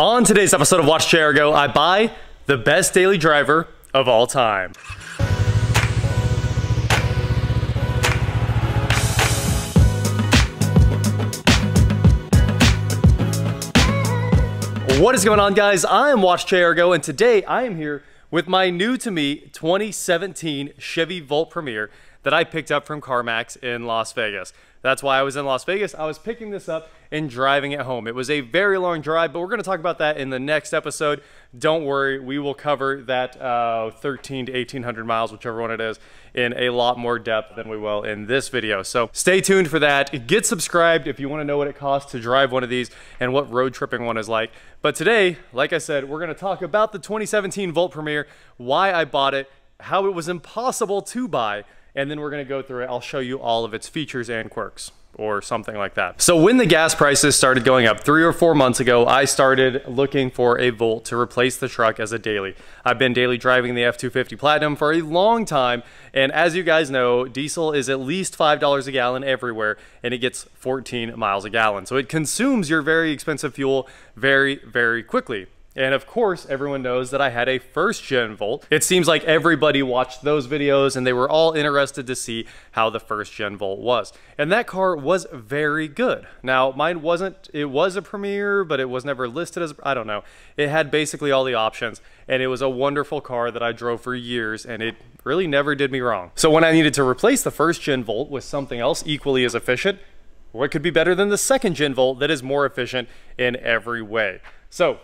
On today's episode of Watch Go, I buy the best daily driver of all time. What is going on guys? I am Watch Go and today I am here with my new to me 2017 Chevy Volt Premier that I picked up from CarMax in Las Vegas. That's why I was in Las Vegas. I was picking this up and driving it home. It was a very long drive, but we're going to talk about that in the next episode. Don't worry, we will cover that uh, 13 to 1800 miles, whichever one it is, in a lot more depth than we will in this video. So stay tuned for that. Get subscribed if you want to know what it costs to drive one of these and what road tripping one is like. But today, like I said, we're going to talk about the 2017 Volt Premier, why I bought it, how it was impossible to buy, and then we're gonna go through it. I'll show you all of its features and quirks or something like that. So when the gas prices started going up three or four months ago, I started looking for a Volt to replace the truck as a daily. I've been daily driving the F-250 Platinum for a long time, and as you guys know, diesel is at least $5 a gallon everywhere, and it gets 14 miles a gallon. So it consumes your very expensive fuel very, very quickly. And of course, everyone knows that I had a first gen Volt. It seems like everybody watched those videos and they were all interested to see how the first gen Volt was. And that car was very good. Now, mine wasn't, it was a Premier, but it was never listed as, I don't know. It had basically all the options and it was a wonderful car that I drove for years and it really never did me wrong. So when I needed to replace the first gen Volt with something else equally as efficient, what could be better than the second gen Volt that is more efficient in every way? So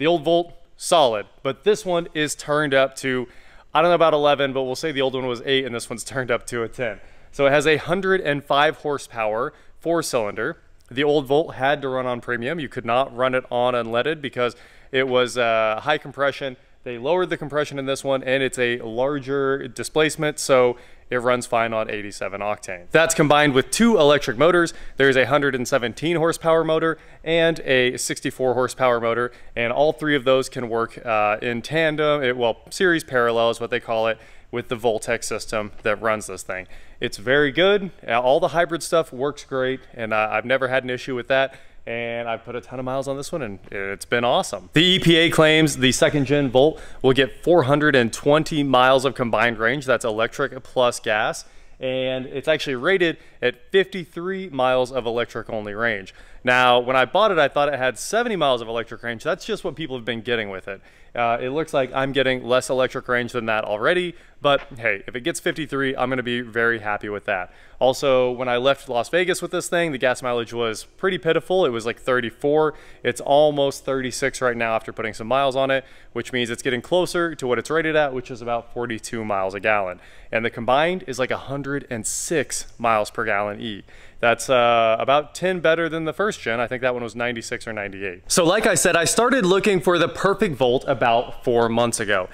the old Volt, solid, but this one is turned up to, I don't know about 11, but we'll say the old one was 8 and this one's turned up to a 10. So it has a 105 horsepower four cylinder. The old Volt had to run on premium. You could not run it on unleaded because it was uh, high compression. They lowered the compression in this one and it's a larger displacement. So it runs fine on 87 octane. That's combined with two electric motors. There's a 117 horsepower motor and a 64 horsepower motor, and all three of those can work uh, in tandem, it, well, series parallel is what they call it, with the Voltec system that runs this thing. It's very good. All the hybrid stuff works great, and uh, I've never had an issue with that and I put a ton of miles on this one and it's been awesome. The EPA claims the second gen Volt will get 420 miles of combined range. That's electric plus gas. And it's actually rated at 53 miles of electric only range. Now, when I bought it, I thought it had 70 miles of electric range. That's just what people have been getting with it. Uh, it looks like I'm getting less electric range than that already, but hey, if it gets 53, I'm gonna be very happy with that. Also, when I left Las Vegas with this thing, the gas mileage was pretty pitiful. It was like 34. It's almost 36 right now after putting some miles on it, which means it's getting closer to what it's rated at, which is about 42 miles a gallon. And the combined is like 106 miles per gallon E. That's uh, about 10 better than the first gen. I think that one was 96 or 98. So like I said, I started looking for the perfect Volt about four months ago.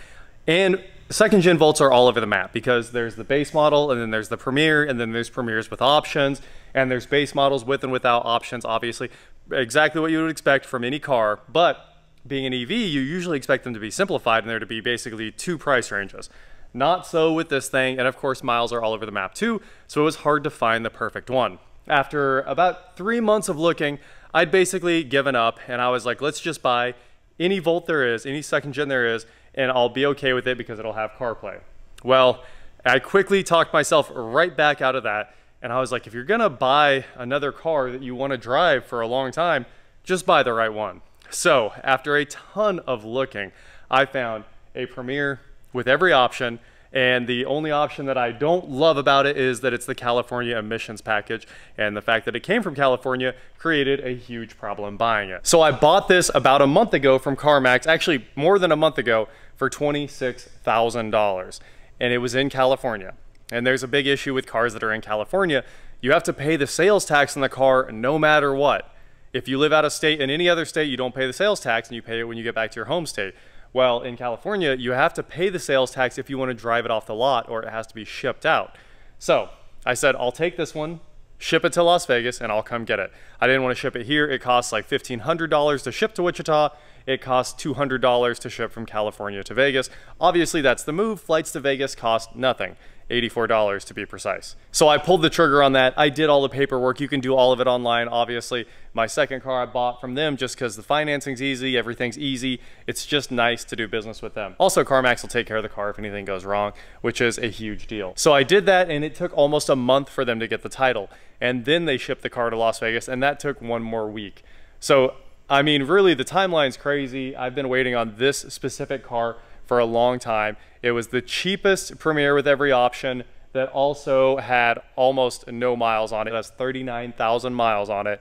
And second gen Volts are all over the map because there's the base model and then there's the Premier and then there's Premiers with options and there's base models with and without options, obviously. Exactly what you would expect from any car, but being an EV, you usually expect them to be simplified and there to be basically two price ranges. Not so with this thing, and of course miles are all over the map too, so it was hard to find the perfect one after about three months of looking, I'd basically given up and I was like, let's just buy any Volt there is, any second gen there is, and I'll be okay with it because it'll have CarPlay. Well, I quickly talked myself right back out of that. And I was like, if you're gonna buy another car that you wanna drive for a long time, just buy the right one. So after a ton of looking, I found a Premier with every option and the only option that I don't love about it is that it's the California emissions package. And the fact that it came from California created a huge problem buying it. So I bought this about a month ago from CarMax, actually more than a month ago, for $26,000. And it was in California. And there's a big issue with cars that are in California. You have to pay the sales tax on the car no matter what. If you live out of state in any other state, you don't pay the sales tax and you pay it when you get back to your home state. Well, in California, you have to pay the sales tax if you want to drive it off the lot or it has to be shipped out. So I said, I'll take this one, ship it to Las Vegas, and I'll come get it. I didn't want to ship it here. It costs like $1,500 to ship to Wichita. It costs $200 to ship from California to Vegas. Obviously, that's the move. Flights to Vegas cost nothing. $84 to be precise. So I pulled the trigger on that. I did all the paperwork. You can do all of it online, obviously. My second car I bought from them just because the financing's easy, everything's easy. It's just nice to do business with them. Also, CarMax will take care of the car if anything goes wrong, which is a huge deal. So I did that and it took almost a month for them to get the title. And then they shipped the car to Las Vegas and that took one more week. So, I mean, really the timeline's crazy. I've been waiting on this specific car for a long time. It was the cheapest Premier with every option that also had almost no miles on it. It has 39,000 miles on it,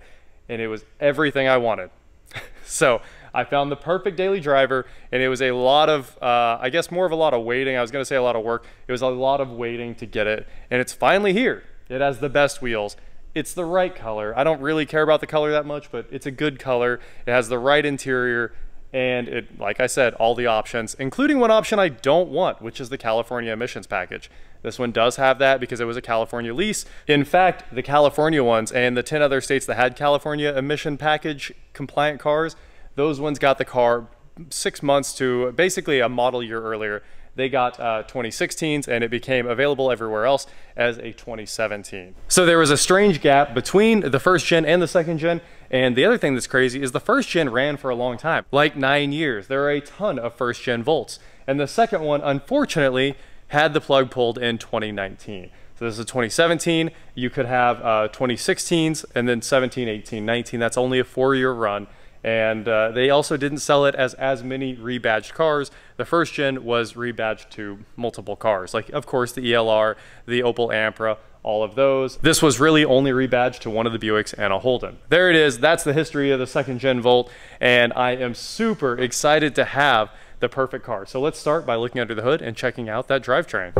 and it was everything I wanted. so I found the perfect daily driver, and it was a lot of, uh, I guess more of a lot of waiting. I was gonna say a lot of work. It was a lot of waiting to get it, and it's finally here. It has the best wheels. It's the right color. I don't really care about the color that much, but it's a good color. It has the right interior and it, like I said, all the options, including one option I don't want, which is the California emissions package. This one does have that because it was a California lease. In fact, the California ones and the 10 other states that had California emission package compliant cars, those ones got the car six months to basically a model year earlier they got uh, 2016s and it became available everywhere else as a 2017. So there was a strange gap between the first gen and the second gen. And the other thing that's crazy is the first gen ran for a long time, like nine years. There are a ton of first gen Volts. And the second one, unfortunately, had the plug pulled in 2019. So this is 2017. You could have uh, 2016s and then 17, 18, 19. That's only a four year run. And uh, they also didn't sell it as as many rebadged cars. The first gen was rebadged to multiple cars, like of course the ELR, the Opel Ampera, all of those. This was really only rebadged to one of the Buicks and a Holden. There it is. That's the history of the second gen Volt. And I am super excited to have the perfect car. So let's start by looking under the hood and checking out that drivetrain.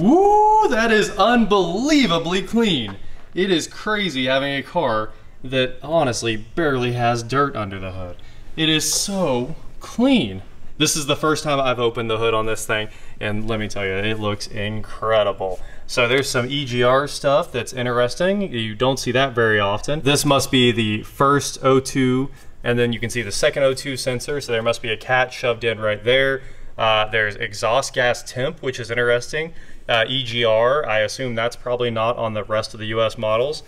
Ooh, that is unbelievably clean. It is crazy having a car that honestly barely has dirt under the hood. It is so clean. This is the first time I've opened the hood on this thing, and let me tell you, it looks incredible. So there's some EGR stuff that's interesting. You don't see that very often. This must be the first O2, and then you can see the second O2 sensor, so there must be a cat shoved in right there. Uh, there's exhaust gas temp, which is interesting. Uh, EGR, I assume that's probably not on the rest of the US models.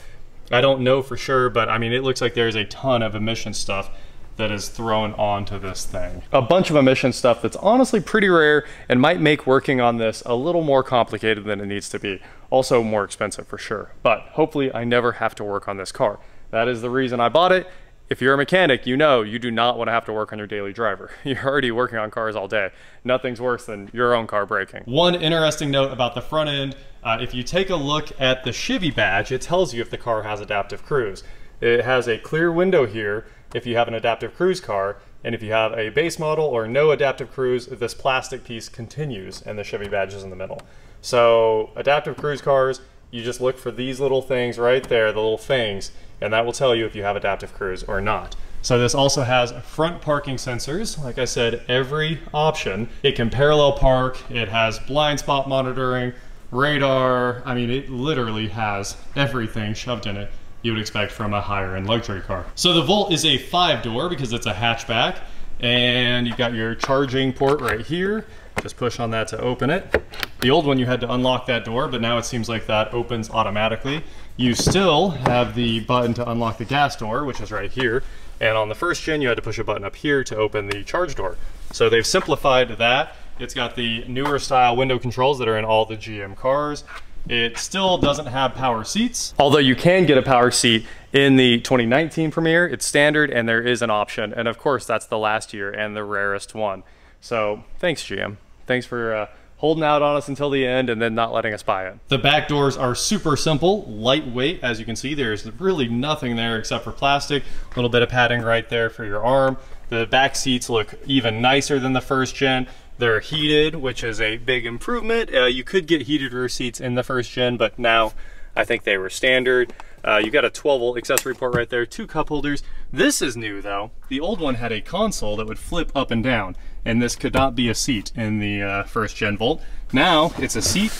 I don't know for sure, but I mean, it looks like there's a ton of emission stuff that is thrown onto this thing. A bunch of emission stuff that's honestly pretty rare and might make working on this a little more complicated than it needs to be. Also more expensive for sure, but hopefully I never have to work on this car. That is the reason I bought it if you're a mechanic, you know you do not want to have to work on your daily driver. You're already working on cars all day. Nothing's worse than your own car breaking. One interesting note about the front end, uh, if you take a look at the Chevy badge, it tells you if the car has adaptive cruise. It has a clear window here if you have an adaptive cruise car, and if you have a base model or no adaptive cruise, this plastic piece continues and the Chevy badge is in the middle. So adaptive cruise cars, you just look for these little things right there, the little things, and that will tell you if you have adaptive cruise or not. So this also has front parking sensors. Like I said, every option. It can parallel park, it has blind spot monitoring, radar. I mean, it literally has everything shoved in it you would expect from a higher end luxury car. So the Volt is a five door because it's a hatchback and you've got your charging port right here. Just push on that to open it. The old one you had to unlock that door, but now it seems like that opens automatically. You still have the button to unlock the gas door, which is right here. And on the first gen, you had to push a button up here to open the charge door. So they've simplified that. It's got the newer style window controls that are in all the GM cars. It still doesn't have power seats, although you can get a power seat in the 2019 Premier. It's standard and there is an option. And of course, that's the last year and the rarest one. So thanks, GM. Thanks for uh, holding out on us until the end and then not letting us buy it. The back doors are super simple, lightweight. As you can see, there's really nothing there except for plastic. A little bit of padding right there for your arm. The back seats look even nicer than the first gen. They're heated, which is a big improvement. Uh, you could get heated rear seats in the first gen, but now I think they were standard. Uh, you got a 12 volt accessory port right there, two cup holders. This is new though. The old one had a console that would flip up and down, and this could not be a seat in the uh, first gen Volt. Now it's a seat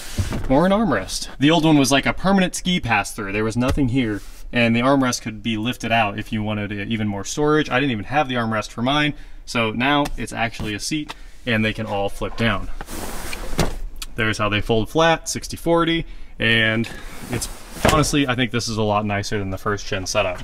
or an armrest. The old one was like a permanent ski pass through. There was nothing here, and the armrest could be lifted out if you wanted even more storage. I didn't even have the armrest for mine, so now it's actually a seat, and they can all flip down. There's how they fold flat, 60-40, and it's honestly, I think this is a lot nicer than the first gen setup.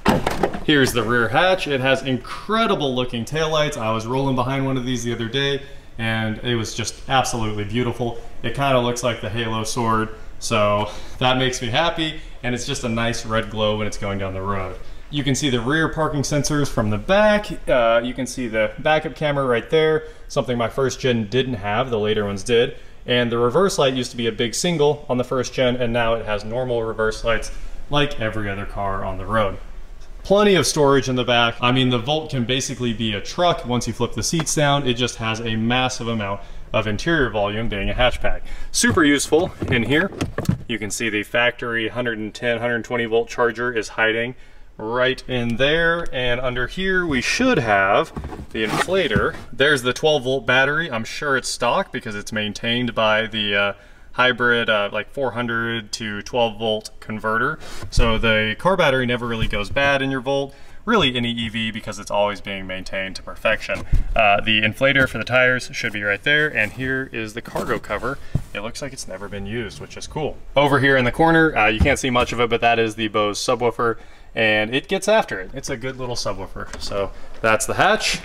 Here's the rear hatch. It has incredible looking taillights. I was rolling behind one of these the other day and it was just absolutely beautiful. It kind of looks like the Halo sword, so that makes me happy, and it's just a nice red glow when it's going down the road. You can see the rear parking sensors from the back. Uh, you can see the backup camera right there, something my first gen didn't have, the later ones did. And the reverse light used to be a big single on the first gen, and now it has normal reverse lights like every other car on the road. Plenty of storage in the back. I mean, the Volt can basically be a truck once you flip the seats down. It just has a massive amount of interior volume being a hatchback. Super useful in here. You can see the factory 110, 120 volt charger is hiding right in there. And under here, we should have the inflator. There's the 12 volt battery. I'm sure it's stock because it's maintained by the uh, hybrid uh, like 400 to 12 volt converter. So the car battery never really goes bad in your Volt really any EV because it's always being maintained to perfection. Uh, the inflator for the tires should be right there, and here is the cargo cover. It looks like it's never been used, which is cool. Over here in the corner, uh, you can't see much of it, but that is the Bose subwoofer, and it gets after it. It's a good little subwoofer. So that's the hatch.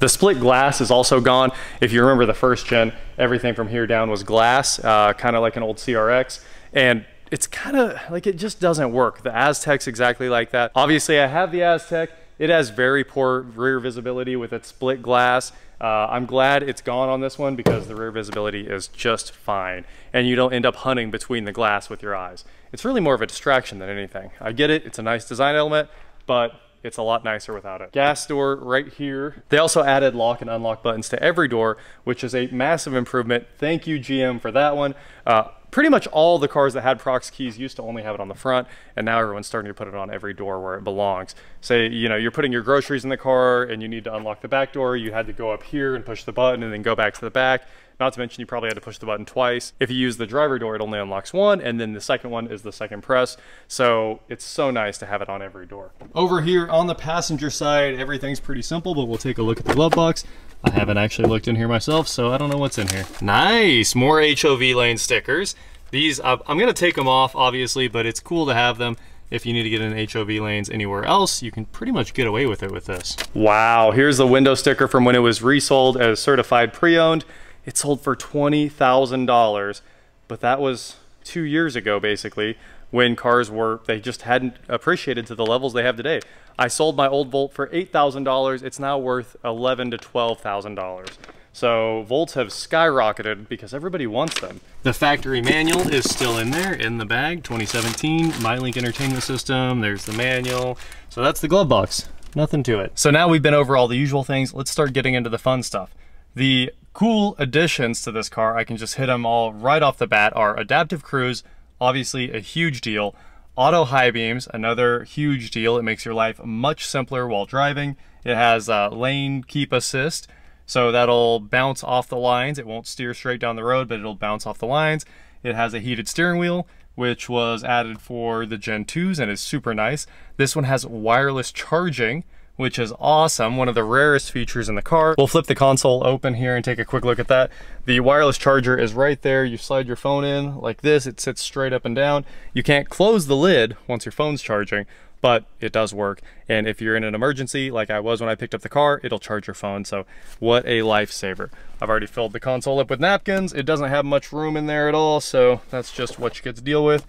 The split glass is also gone. If you remember the first gen, everything from here down was glass, uh, kind of like an old CRX. And it's kind of like it just doesn't work. The Aztek's exactly like that. Obviously, I have the Aztek. It has very poor rear visibility with its split glass. Uh, I'm glad it's gone on this one because the rear visibility is just fine and you don't end up hunting between the glass with your eyes. It's really more of a distraction than anything. I get it, it's a nice design element, but it's a lot nicer without it. Gas door right here. They also added lock and unlock buttons to every door, which is a massive improvement. Thank you GM for that one. Uh, pretty much all the cars that had prox keys used to only have it on the front and now everyone's starting to put it on every door where it belongs say you know you're putting your groceries in the car and you need to unlock the back door you had to go up here and push the button and then go back to the back not to mention you probably had to push the button twice. If you use the driver door, it only unlocks one, and then the second one is the second press. So it's so nice to have it on every door. Over here on the passenger side, everything's pretty simple, but we'll take a look at the glove box. I haven't actually looked in here myself, so I don't know what's in here. Nice, more HOV lane stickers. These, uh, I'm gonna take them off, obviously, but it's cool to have them if you need to get in HOV lanes anywhere else, you can pretty much get away with it with this. Wow, here's the window sticker from when it was resold as certified pre-owned. It sold for $20,000, but that was two years ago, basically, when cars were, they just hadn't appreciated to the levels they have today. I sold my old Volt for $8,000. It's now worth $11 to $12,000. So Volts have skyrocketed because everybody wants them. The factory manual is still in there in the bag, 2017, MyLink Entertainment System, there's the manual. So that's the glove box, nothing to it. So now we've been over all the usual things, let's start getting into the fun stuff. The cool additions to this car, I can just hit them all right off the bat, are adaptive cruise, obviously a huge deal. Auto high beams, another huge deal. It makes your life much simpler while driving. It has lane keep assist, so that'll bounce off the lines. It won't steer straight down the road, but it'll bounce off the lines. It has a heated steering wheel, which was added for the Gen 2s and is super nice. This one has wireless charging, which is awesome. One of the rarest features in the car. We'll flip the console open here and take a quick look at that. The wireless charger is right there. You slide your phone in like this. It sits straight up and down. You can't close the lid once your phone's charging, but it does work. And if you're in an emergency, like I was when I picked up the car, it'll charge your phone. So what a lifesaver. I've already filled the console up with napkins. It doesn't have much room in there at all. So that's just what you get to deal with.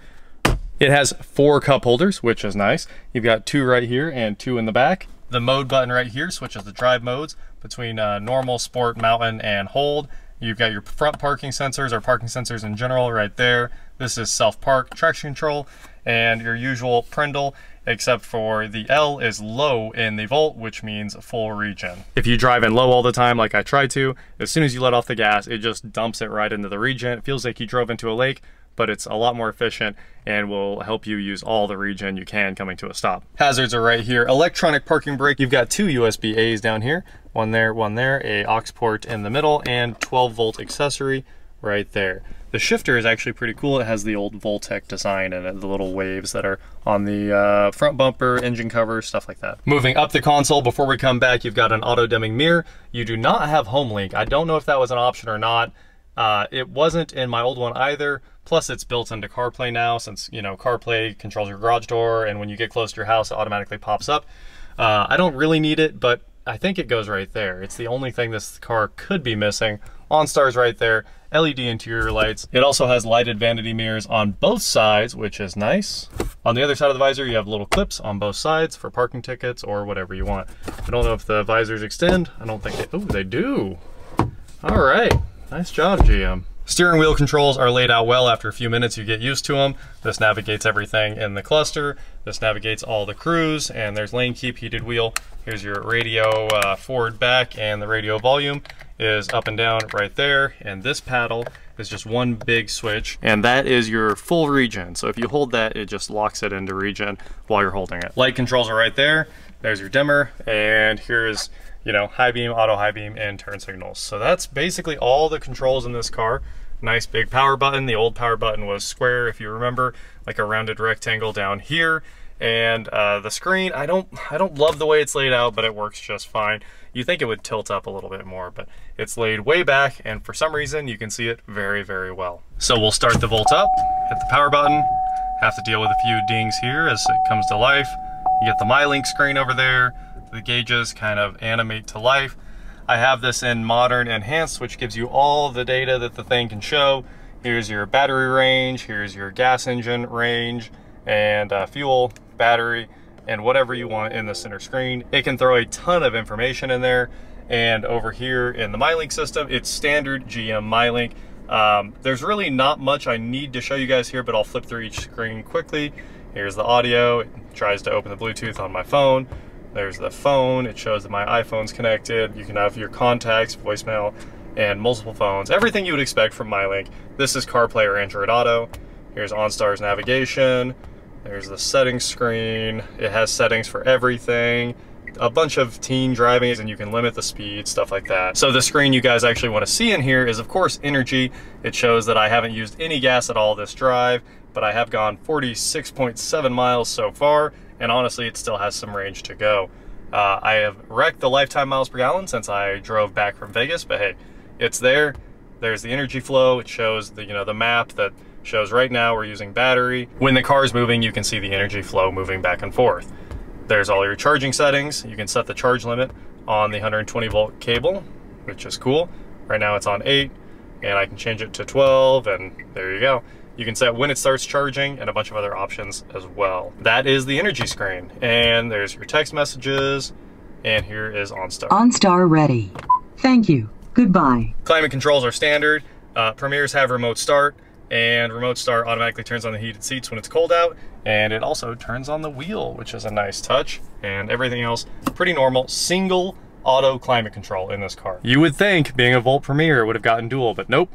It has four cup holders, which is nice. You've got two right here and two in the back. The mode button right here switches the drive modes between uh, normal, sport, mountain, and hold. You've got your front parking sensors or parking sensors in general right there. This is self-park traction control and your usual Prindle except for the L is low in the Volt, which means full regen. If you drive in low all the time like I try to, as soon as you let off the gas, it just dumps it right into the regen. It feels like you drove into a lake, but it's a lot more efficient and will help you use all the regen you can coming to a stop. Hazards are right here. Electronic parking brake. You've got two USB A's down here, one there, one there, a aux port in the middle, and 12 volt accessory right there. The shifter is actually pretty cool. It has the old Voltec design and the little waves that are on the uh, front bumper, engine cover, stuff like that. Moving up the console, before we come back, you've got an auto dimming mirror. You do not have HomeLink. I don't know if that was an option or not Uh, it wasn't in my old one either. Plus, it's built into CarPlay now since, you know, CarPlay controls your garage door and when you get close to your house, it automatically pops up. Uh, I don't really need it, but I think it goes right there. It's the only thing this car could be missing. OnStar's right there, LED interior lights. It also has lighted vanity mirrors on both sides, which is nice. On the other side of the visor, you have little clips on both sides for parking tickets or whatever you want. I don't know if the visors extend. I don't think they, oh, they do. All right, nice job, GM. Steering wheel controls are laid out well after a few minutes you get used to them. This navigates everything in the cluster. This navigates all the cruise and there's lane keep heated wheel. Here's your radio uh, forward back and the radio volume is up and down right there. And this paddle is just one big switch and that is your full regen. So if you hold that, it just locks it into regen while you're holding it. Light controls are right there. There's your dimmer and here's you know, high beam, auto high beam, and turn signals. So that's basically all the controls in this car. Nice big power button. The old power button was square, if you remember, like a rounded rectangle down here. And uh, the screen, I don't, I don't love the way it's laid out, but it works just fine. You think it would tilt up a little bit more, but it's laid way back, and for some reason, you can see it very, very well. So we'll start the Volt up, hit the power button, have to deal with a few dings here as it comes to life. You get the MyLink screen over there, the gauges kind of animate to life. I have this in modern enhanced, which gives you all the data that the thing can show. Here's your battery range, here's your gas engine range, and uh, fuel, battery, and whatever you want in the center screen. It can throw a ton of information in there. And over here in the MyLink system, it's standard GM MyLink. Um, there's really not much I need to show you guys here, but I'll flip through each screen quickly. Here's the audio. It tries to open the Bluetooth on my phone. There's the phone. It shows that my iPhone's connected. You can have your contacts, voicemail, and multiple phones. Everything you would expect from MyLink. This is CarPlay or Android Auto. Here's OnStar's navigation. There's the settings screen. It has settings for everything. A bunch of teen driving and you can limit the speed, stuff like that. So the screen you guys actually want to see in here is of course energy. It shows that I haven't used any gas at all this drive, but I have gone 46.7 miles so far and honestly, it still has some range to go. Uh, I have wrecked the lifetime miles per gallon since I drove back from Vegas, but hey, it's there. There's the energy flow. It shows the you know the map that shows right now we're using battery. When the car is moving, you can see the energy flow moving back and forth. There's all your charging settings. You can set the charge limit on the 120 volt cable, which is cool. Right now it's on 8, and I can change it to 12, and there you go. You can set when it starts charging and a bunch of other options as well. That is the energy screen. And there's your text messages. And here is OnStar. OnStar ready. Thank you. Goodbye. Climate controls are standard. Uh, Premiers have remote start and remote start automatically turns on the heated seats when it's cold out and it also turns on the wheel which is a nice touch and everything else pretty normal single auto climate control in this car you would think being a volt premier would have gotten dual but nope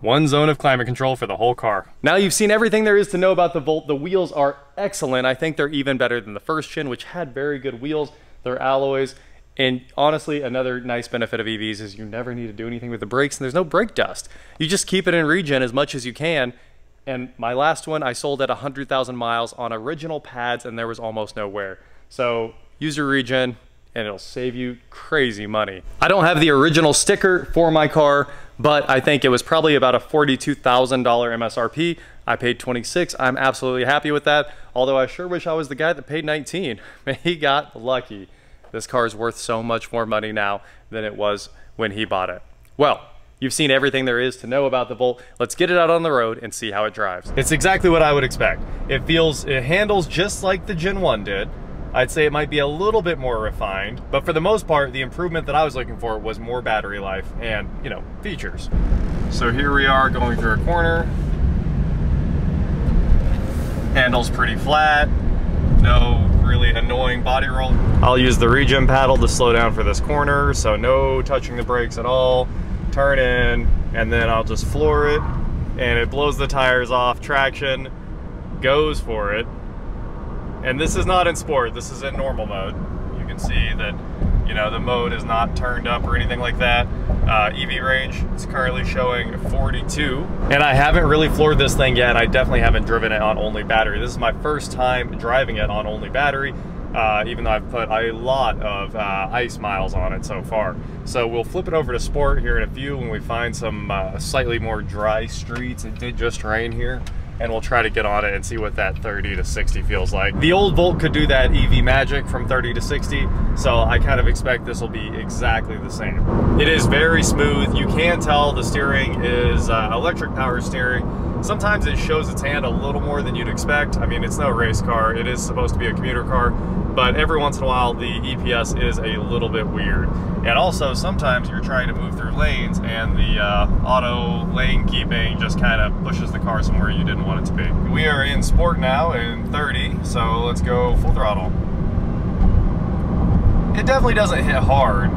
one zone of climate control for the whole car. Now you've seen everything there is to know about the Volt. The wheels are excellent. I think they're even better than the first gen, which had very good wheels. They're alloys. And honestly, another nice benefit of EVs is you never need to do anything with the brakes and there's no brake dust. You just keep it in regen as much as you can. And my last one, I sold at 100,000 miles on original pads and there was almost no wear. So use your regen and it'll save you crazy money. I don't have the original sticker for my car, but I think it was probably about a $42,000 MSRP. I paid 26. I'm absolutely happy with that. Although I sure wish I was the guy that paid 19. he got lucky. This car is worth so much more money now than it was when he bought it. Well, You've seen everything there is to know about the Volt. Let's get it out on the road and see how it drives. It's exactly what I would expect. It feels, it handles just like the Gen 1 did. I'd say it might be a little bit more refined, but for the most part, the improvement that I was looking for was more battery life and, you know, features. So here we are going through a corner. Handle's pretty flat, no really annoying body roll. I'll use the regen paddle to slow down for this corner, so no touching the brakes at all. Turn in, and then I'll just floor it, and it blows the tires off, traction, goes for it, and this is not in sport, this is in normal mode. You can see that, you know, the mode is not turned up or anything like that. Uh, EV range, it's currently showing 42. And I haven't really floored this thing yet. I definitely haven't driven it on only battery. This is my first time driving it on only battery. Uh, even though I've put a lot of uh, ice miles on it so far. So we'll flip it over to sport here in a few when we find some uh, slightly more dry streets. It did just rain here and we'll try to get on it and see what that 30 to 60 feels like. The old Volt could do that EV magic from 30 to 60, so I kind of expect this will be exactly the same. It is very smooth. You can tell the steering is uh, electric power steering. Sometimes it shows its hand a little more than you'd expect. I mean, it's no race car. It is supposed to be a commuter car, but every once in a while the EPS is a little bit weird. And also sometimes you're trying to move through lanes and the uh, auto lane keeping just kind of pushes the car somewhere you didn't want it to be. We are in sport now in 30, so let's go full throttle. It definitely doesn't hit hard.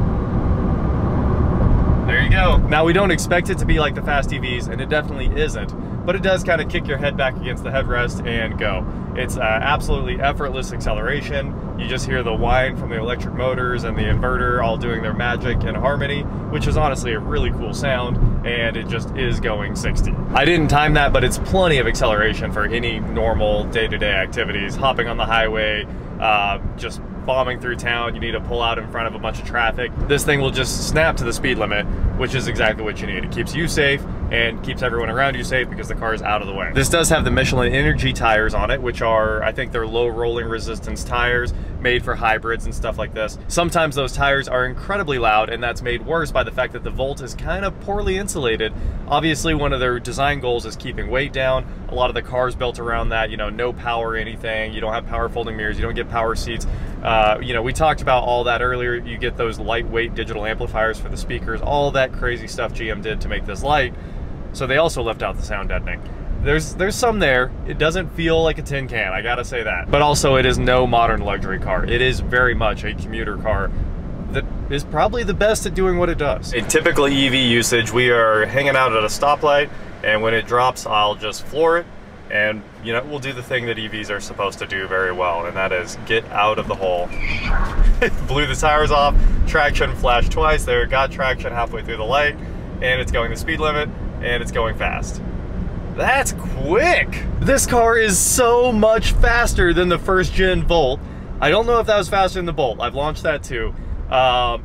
There you go. Now we don't expect it to be like the fast EVs, and it definitely isn't but it does kind of kick your head back against the headrest and go. It's uh, absolutely effortless acceleration. You just hear the whine from the electric motors and the inverter all doing their magic in harmony, which is honestly a really cool sound, and it just is going 60. I didn't time that, but it's plenty of acceleration for any normal day-to-day -day activities, hopping on the highway, uh, just bombing through town, you need to pull out in front of a bunch of traffic. This thing will just snap to the speed limit, which is exactly what you need. It keeps you safe and keeps everyone around you safe because the car is out of the way. This does have the Michelin Energy tires on it, which are, I think they're low rolling resistance tires made for hybrids and stuff like this. Sometimes those tires are incredibly loud and that's made worse by the fact that the Volt is kind of poorly insulated. Obviously one of their design goals is keeping weight down. A lot of the cars built around that, you know, no power anything, you don't have power folding mirrors, you don't get power seats. Uh, you know, we talked about all that earlier. You get those lightweight digital amplifiers for the speakers, all that crazy stuff GM did to make this light. So they also left out the sound deadening. There's there's some there. It doesn't feel like a tin can, I gotta say that. But also it is no modern luxury car. It is very much a commuter car that is probably the best at doing what it does. In typical EV usage, we are hanging out at a stoplight and when it drops, I'll just floor it and you know we'll do the thing that EVs are supposed to do very well and that is get out of the hole. Blew the tires off traction flashed twice there got traction halfway through the light and it's going the speed limit and it's going fast. That's quick! This car is so much faster than the first gen Volt. I don't know if that was faster than the Bolt I've launched that too. Um,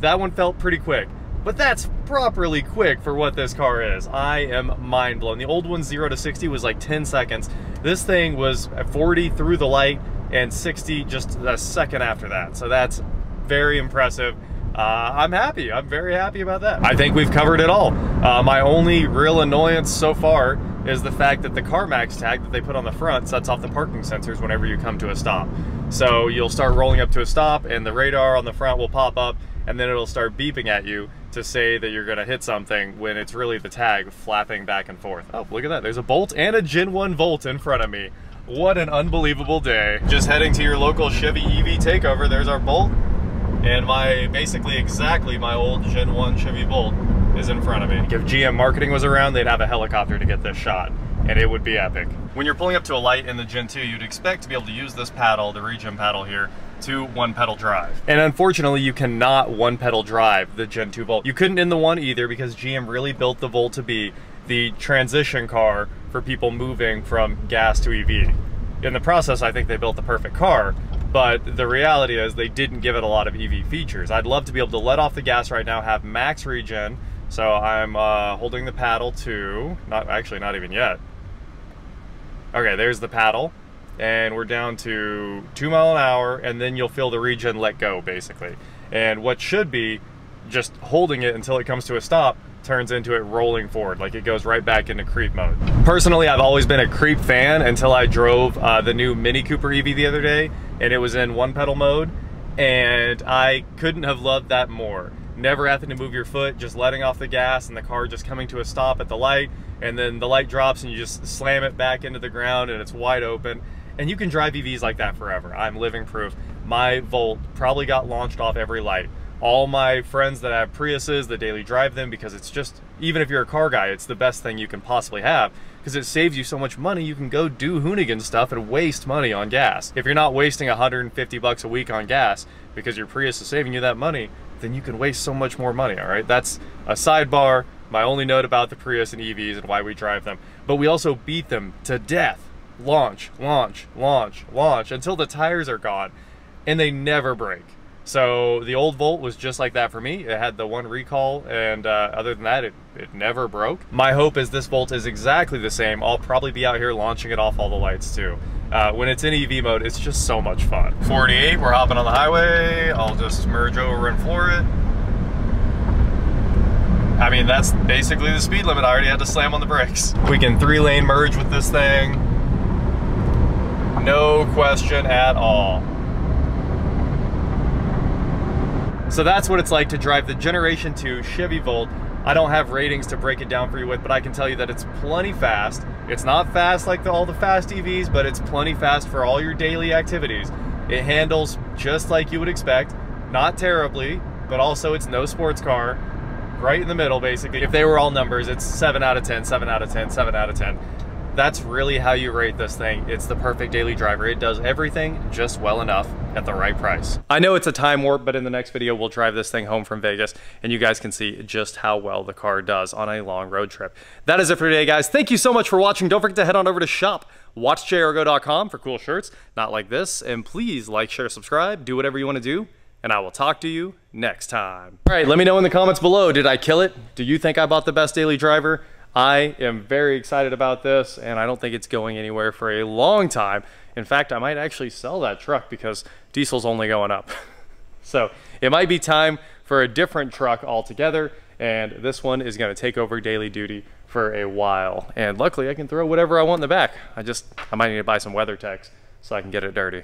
that one felt pretty quick. But that's properly quick for what this car is. I am mind blown. The old one, 0 to 60, was like 10 seconds. This thing was 40 through the light and 60 just a second after that. So that's very impressive. Uh, I'm happy. I'm very happy about that. I think we've covered it all. Uh, my only real annoyance so far is the fact that the CarMax tag that they put on the front sets off the parking sensors whenever you come to a stop. So you'll start rolling up to a stop and the radar on the front will pop up and then it'll start beeping at you to say that you're gonna hit something when it's really the tag flapping back and forth. Oh, look at that. There's a Bolt and a Gen 1 Volt in front of me. What an unbelievable day. Just heading to your local Chevy EV takeover. There's our Bolt. And my, basically exactly my old Gen 1 Chevy Bolt is in front of me. If GM marketing was around, they'd have a helicopter to get this shot and it would be epic. When you're pulling up to a light in the Gen 2, you'd expect to be able to use this paddle, the regen paddle here, to one pedal drive. And unfortunately, you cannot one pedal drive the Gen 2 Volt. You couldn't in the one either because GM really built the Volt to be the transition car for people moving from gas to EV. In the process, I think they built the perfect car, but the reality is they didn't give it a lot of EV features. I'd love to be able to let off the gas right now, have max regen, so I'm uh, holding the paddle to, not actually not even yet. Okay, there's the paddle and we're down to two mile an hour and then you'll feel the regen let go basically. And what should be just holding it until it comes to a stop turns into it rolling forward like it goes right back into creep mode. Personally i've always been a creep fan until i drove uh, the new mini cooper ev the other day and it was in one pedal mode and i couldn't have loved that more. Never having to move your foot just letting off the gas and the car just coming to a stop at the light and then the light drops and you just slam it back into the ground and it's wide open and you can drive EVs like that forever. I'm living proof. My Volt probably got launched off every light. All my friends that have Priuses, that daily drive them because it's just, even if you're a car guy, it's the best thing you can possibly have because it saves you so much money. You can go do Hoonigan stuff and waste money on gas. If you're not wasting 150 bucks a week on gas because your Prius is saving you that money, then you can waste so much more money, all right? That's a sidebar, my only note about the Prius and EVs and why we drive them. But we also beat them to death launch, launch, launch, launch until the tires are gone. and they never break. So the old Volt was just like that for me. It had the one recall, and uh, other than that, it, it never broke. My hope is this Volt is exactly the same. I'll probably be out here launching it off all the lights too. Uh, when it's in EV mode, it's just so much fun. 48, we're hopping on the highway. I'll just merge over and floor it. I mean, that's basically the speed limit. I already had to slam on the brakes. We can three lane merge with this thing. No question at all. So that's what it's like to drive the Generation 2 Chevy Volt. I don't have ratings to break it down for you with, but I can tell you that it's plenty fast. It's not fast like the, all the fast EVs, but it's plenty fast for all your daily activities. It handles just like you would expect, not terribly, but also it's no sports car. Right in the middle, basically. If they were all numbers, it's 7 out of 10, 7 out of 10, 7 out of 10 that's really how you rate this thing. It's the perfect daily driver. It does everything just well enough at the right price. I know it's a time warp, but in the next video, we'll drive this thing home from Vegas and you guys can see just how well the car does on a long road trip. That is it for today, guys. Thank you so much for watching. Don't forget to head on over to shop watchjrgo.com for cool shirts, not like this. And please like, share, subscribe, do whatever you want to do and I will talk to you next time. All right, let me know in the comments below. Did I kill it? Do you think I bought the best daily driver? I am very excited about this and I don't think it's going anywhere for a long time. In fact, I might actually sell that truck because diesel's only going up. so it might be time for a different truck altogether and this one is going to take over daily duty for a while. And luckily I can throw whatever I want in the back. I just, I might need to buy some WeatherTechs so I can get it dirty.